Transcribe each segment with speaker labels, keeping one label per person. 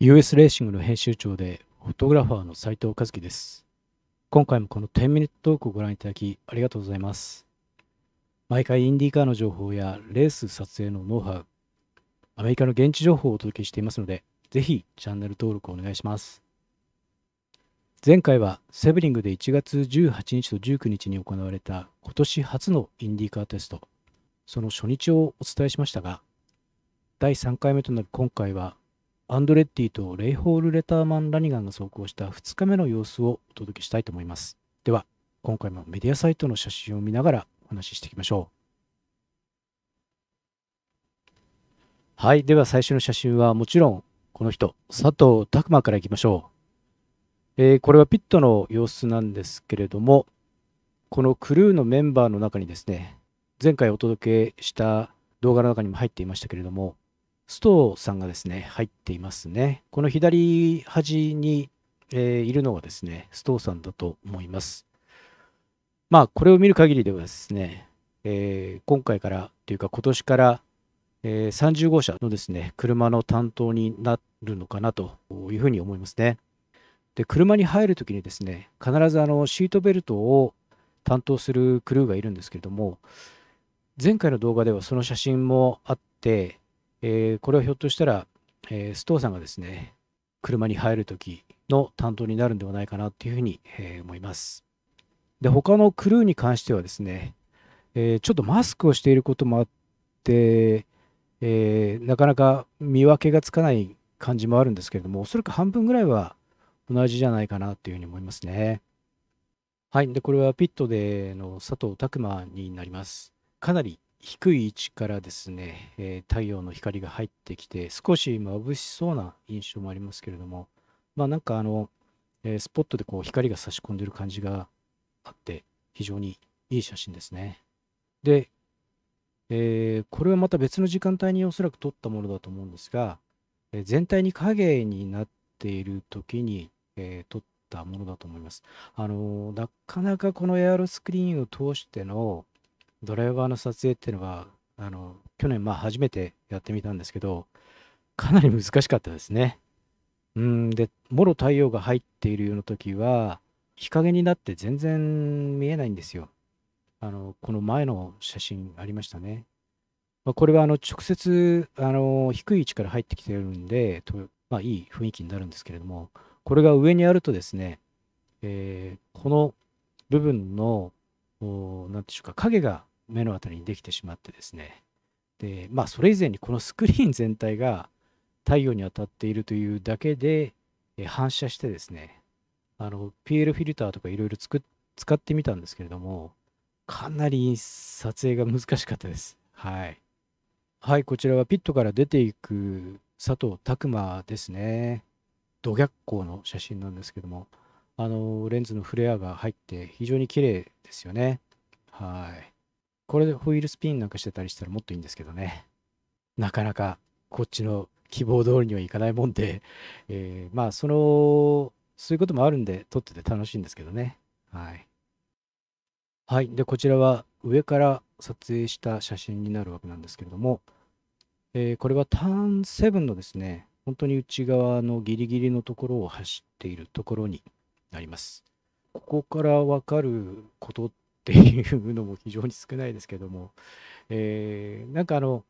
Speaker 1: US レーシングの編集長でフォトグラファーの斉藤和樹です。今回もこの10ミニットトークをご覧いただきありがとうございます。毎回インディーカーの情報やレース撮影のノウハウ、アメリカの現地情報をお届けしていますので、ぜひチャンネル登録をお願いします。前回はセブリングで1月18日と19日に行われた今年初のインディーカーテスト、その初日をお伝えしましたが、第3回目となる今回はアンドレッティとレイホール・レターマン・ラニガンが走行した2日目の様子をお届けしたいと思います。では、今回もメディアサイトの写真を見ながらお話ししていきましょう。はい、では最初の写真はもちろんこの人、佐藤拓磨からいきましょう。えーこれはピットの様子なんですけれども、このクルーのメンバーの中にですね、前回お届けした動画の中にも入っていましたけれども、ストーさんがですね、入っていますね。この左端に、えーいるのがですね、ストーさんだと思います。まあ、これを見る限りではですね、えー今回からというか今年から、えー30号車のですね、車の担当になるのかなというふうに思いますね。で、車に入るときにですね、必ずあのシートベルトを担当するクルーがいるんですけれども、前回の動画ではその写真もあって、えーこれはひょっとしたら、えーストーさんがですね、車に入るときの担当になるんではないかなというふうに、えー思います。で、他のクルーに関してはですね、えーちょっとマスクをしていることもあって、えーなかなか見分けがつかない感じもあるんですけれども、おそらく半分ぐらいは同じじゃないかなというふうに思いますね。はい。で、これはピットでの佐藤拓磨になります。かなり低い位置からですね、えー太陽の光が入ってきて、少し眩しそうな印象もありますけれども、まあなんかあの、えースポットでこう光が差し込んでる感じがあって、非常にいい写真ですね。で、えーこれはまた別の時間帯におそらく撮ったものだと思うんですが、え全体に影になっている時に、え撮ったものだと思います。あのなかなかこのエアロスクリーンを通してのドライバーの撮影っていうのは、あの、去年まあ初めてやってみたんですけど、かなり難しかったですね。うん、で、もろ太陽が入っているような時は、日陰になって全然見えないんですよ。あの、この前の写真ありましたね。まあ、これはあの直接あの低い位置から入ってきてるんで、とまあ、いい雰囲気になるんですけれども、これが上にあるとですね、えーこの部分の、おなんていうか、影が目のあたりにできてしまってですね、で、まあ、それ以前にこのスクリーン全体が太陽に当たっているというだけで、反射してですね、あの、PL フィルターとかいろいろ使ってみたんですけれども、かなり撮影が難しかったです。はい。はい、こちらはピットから出ていく佐藤拓磨ですね。土逆光の写真なんですけども、あの、レンズのフレアが入って非常に綺麗ですよね。はい。これでホイールスピンなんかしてたりしたらもっといいんですけどね。なかなかこっちの希望通りにはいかないもんで、えーまあ、その、そういうこともあるんで、撮ってて楽しいんですけどね。はい。はい。で、こちらは上から撮影した写真になるわけなんですけれども、えーこれはターン7のですね、本当に内側のギリギリのところを走っているところになります。ここからわかることっていうのも非常に少ないですけども、えーなんかあの、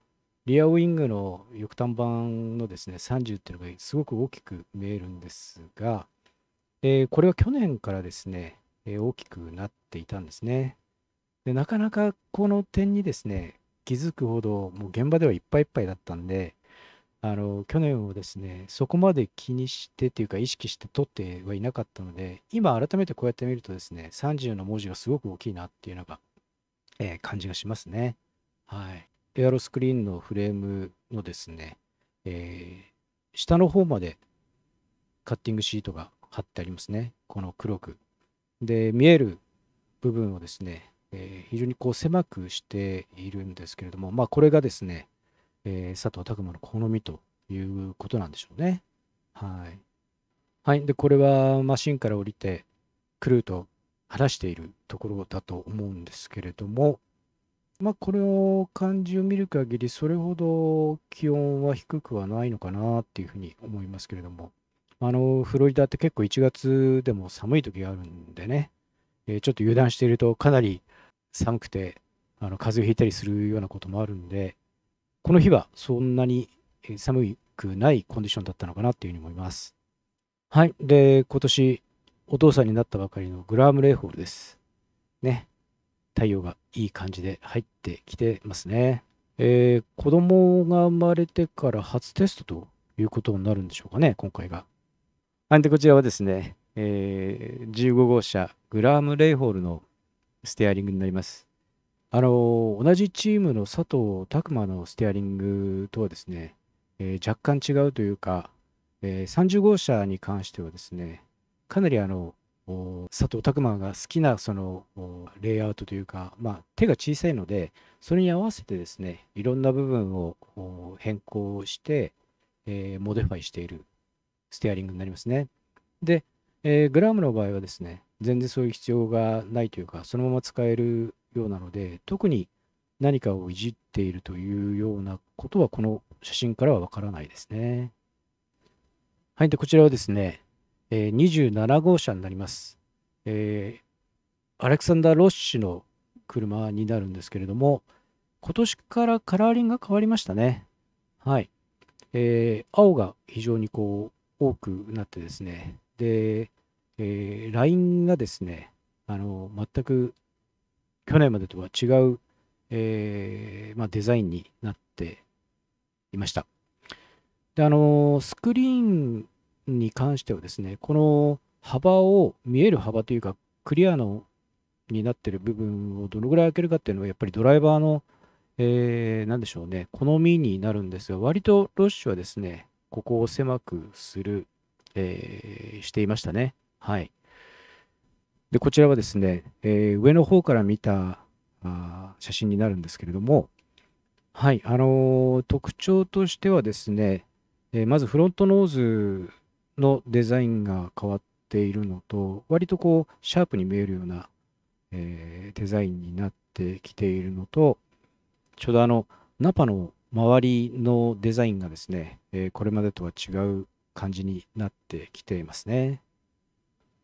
Speaker 1: リアウィングの翼端板のですね、30っていうのがすごく大きく見えるんですが、えーこれは去年からですね、えー大きくなっていたんですね。で、なかなかこの点にですね、気づくほど、もう現場ではいっぱいいっぱいだったんで、あの、去年をですね、そこまで気にしてというか意識して撮ってはいなかったので、今改めてこうやって見るとですね、30の文字がすごく大きいなっていうのが、えー感じがしますね。はい。エアロスクリーンのフレームのですね、えー下の方までカッティングシートが貼ってありますね。この黒く。で、見える部分をですね、えー非常にこう狭くしているんですけれども、まあこれがですね、えー佐藤拓磨の好みということなんでしょうね。はい。はい。で、これはマシンから降りてクルーと話しているところだと思うんですけれども、まあ、この感じを見る限り、それほど気温は低くはないのかなっていうふうに思いますけれども、あの、フロリダって結構1月でも寒い時があるんでね、えーちょっと油断しているとかなり寒くて、あの風邪をひいたりするようなこともあるんで、この日はそんなに寒くないコンディションだったのかなっていうふうに思います。はい。で、今年お父さんになったばかりのグラーム・レイホールです。ね。太陽がいい感じで入ってきてますね。えー子供が生まれてから初テストということになるんでしょうかね、今回が。はい。で、こちらはですね、えー15号車グラーム・レイホールのステアリングになります。あの、同じチームの佐藤拓磨のステアリングとはですね、えー若干違うというか、えー30号車に関してはですね、かなりあの、佐藤琢磨が好きなそのレイアウトというか、まあ、手が小さいので、それに合わせてですね、いろんな部分を変更して、えーモディファイしているステアリングになりますね。で、えーグレアムの場合はですね、全然そういう必要がないというか、そのまま使えるようなので、特に何かをいじっているというようなことは、この写真からはわからないですね。はい。で、こちらはですね、え27号車になります。えーアレクサンダー・ロッシュの車になるんですけれども、今年からカラーリングが変わりましたね。はい。えー青が非常にこう多くなってですね、で、えーラインがですね、あの、全く去年までとは違う、えーまあ、デザインになっていました。で、あの、スクリーンに関してはですね、この幅を、見える幅というか、クリアのになっている部分をどのぐらい開けるかっていうのは、やっぱりドライバーの、えーなんでしょうね、好みになるんですが、割とロッシュはですね、ここを狭くする、えーしていましたね。はい。で、こちらはですね、えー上の方から見たあ写真になるんですけれども、はい、あのー特徴としてはですね、えーまずフロントノーズのデザインが変わっているのと、割とこう、シャープに見えるような、えデザインになってきているのと、ちょうどあの、ナパの周りのデザインがですね、えこれまでとは違う感じになってきていますね。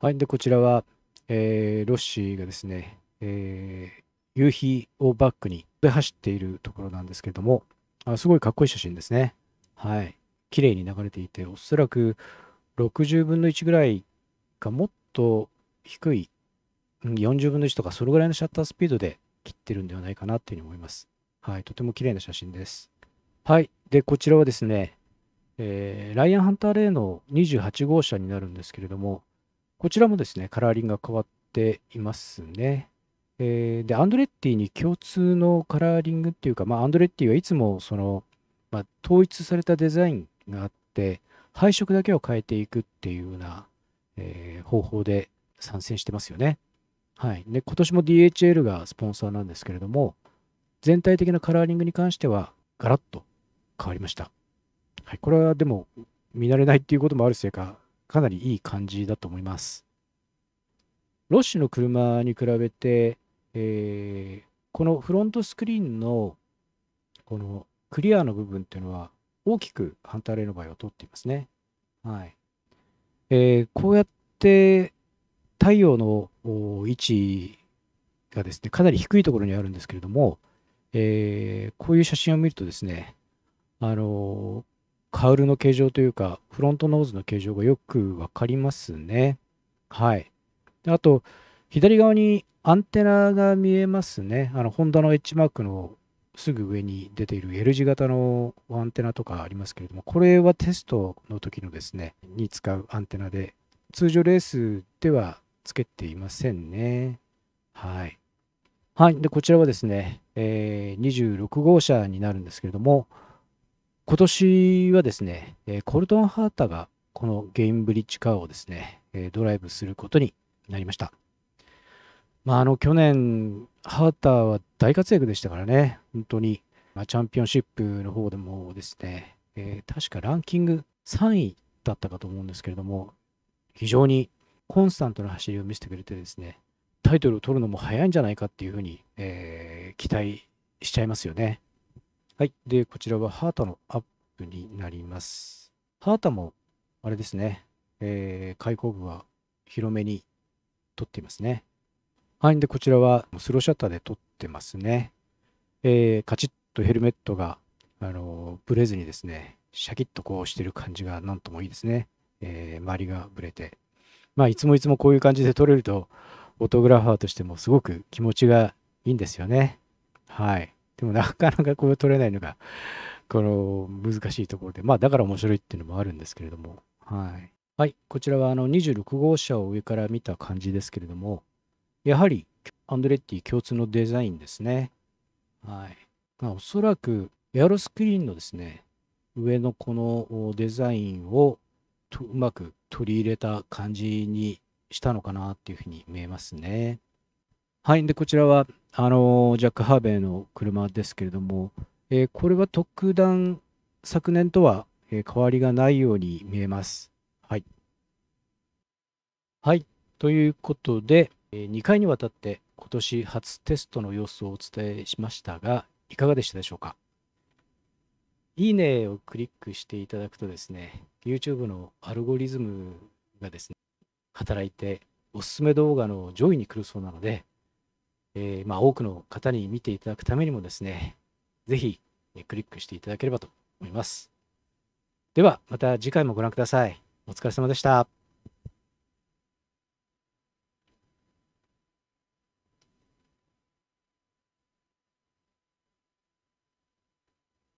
Speaker 1: はい。で、こちらは、えーロッシーがですね、えー夕日をバックにで走っているところなんですけれども、あすごいかっこいい写真ですね。はい。綺麗に流れていて、おそらく60分の1ぐらいかもっと低い、40分の1とかそれぐらいのシャッタースピードで切ってるんではないかなっていうふうに思います。はい。とても綺麗な写真です。はい。で、こちらはですね、えーライアンハンターレイの28号車になるんですけれども、こちらもですね、カラーリングが変わっていますね。えーで、アンドレッティに共通のカラーリングっていうか、まあ、アンドレッティはいつもその、まあ、統一されたデザインがあって、配色だけを変えていくっていうような、えー方法で参戦してますよね。はい。で、今年も DHL がスポンサーなんですけれども、全体的なカラーリングに関してはガラッと変わりました。はい。これはでも見慣れないっていうこともあるせいか、かなりいい感じだと思います。ロッシュの車に比べて、えーこのフロントスクリーンのこのクリアの部分っていうのは大きくハンターレイの場合は通っていますね。はい。えーこうやって太陽の位置がですね、かなり低いところにあるんですけれども、えーこういう写真を見るとですね、あのカウルの形状というか、フロントノーズの形状がよくわかりますね。はい。であと、左側にアンテナが見えますね。あの、ホンダの H マークのすぐ上に出ている L 字型のアンテナとかありますけれども、これはテストの時のですね、に使うアンテナで、通常レースではつけていませんね。はい。はい。で、こちらはですね、えー26号車になるんですけれども、今年はですね、えコルトン・ハータがこのゲインブリッジカーをですね、えドライブすることになりました。まあ、あの、去年、ハーターは大活躍でしたからね、本当に、まあ、チャンピオンシップの方でもですね、えー確かランキング3位だったかと思うんですけれども、非常にコンスタントな走りを見せてくれてですね、タイトルを取るのも早いんじゃないかっていうふうに、えー期待しちゃいますよね。はい。で、こちらはハータのアップになります。ハータも、あれですね、えー、開口部は広めに撮っていますね。はい。で、こちらはスローシャッターで撮ってますね。えー、カチッとヘルメットが、あのブレずにですね、シャキッとこうしてる感じがなんともいいですね。えー、周りがブレて。まあ、いつもいつもこういう感じで撮れると、フォトグラファーとしてもすごく気持ちがいいんですよね。はい。でもなかなかこれ撮れないのが、この難しいところで、まあだから面白いっていうのもあるんですけれども、はい。はい、こちらはあの26号車を上から見た感じですけれども、やはりアンドレッティ共通のデザインですね。はい。まあ、おそらくエアロスクリーンのですね、上のこのデザインをうまく取り入れた感じにしたのかなっていうふうに見えますね。はい。で、こちらは、あの、ジャック・ハーベイの車ですけれども、えー、これは特段昨年とは、えー、変わりがないように見えます。はい。はい。ということで、えー、2回にわたって今年初テストの様子をお伝えしましたが、いかがでしたでしょうか？いいねをクリックしていただくとですね、YouTube のアルゴリズムがですね、働いておすすめ動画の上位に来るそうなので、えー、まあ、多くの方に見ていただくためにもですね、ぜひクリックしていただければと思います。では、また次回もご覧ください。お疲れ様でした。